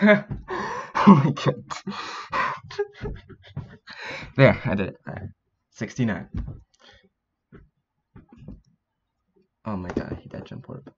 oh my god. there, I did it. Right. 69. Oh my god, hate that jump warp.